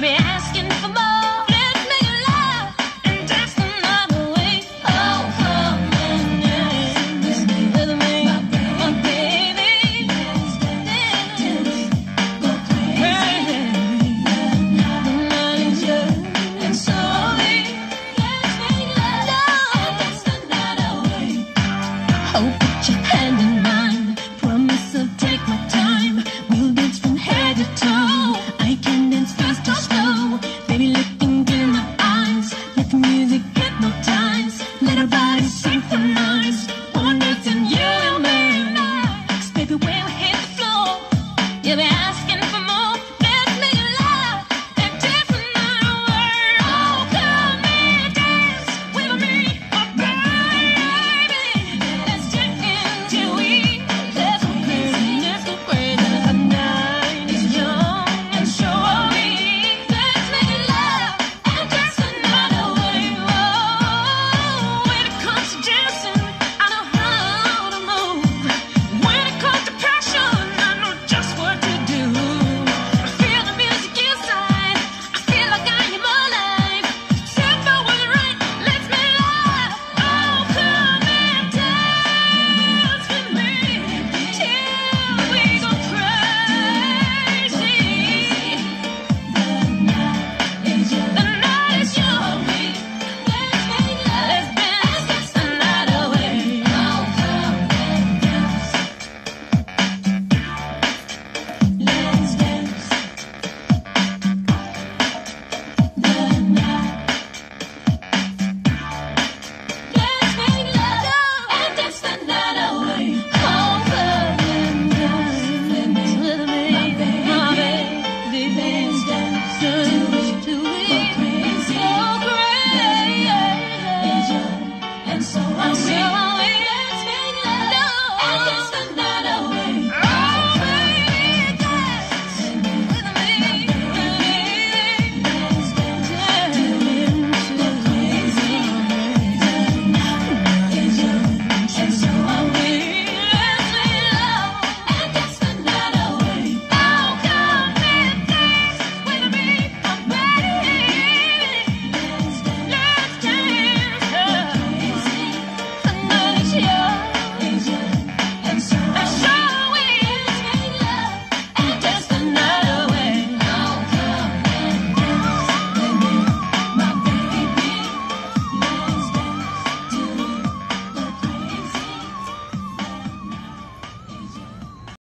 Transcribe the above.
to be.